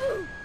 Ooh.